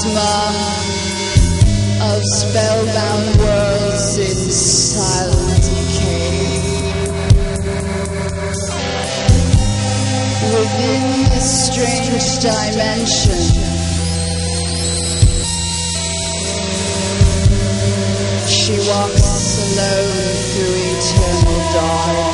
plasma of spellbound worlds in silent decay. Within this strange dimension, she walks alone through eternal dark.